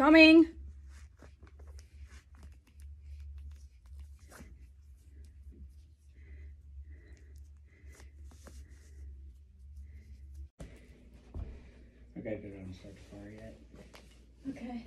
Coming. I gotta go down and start the fire yet. Okay.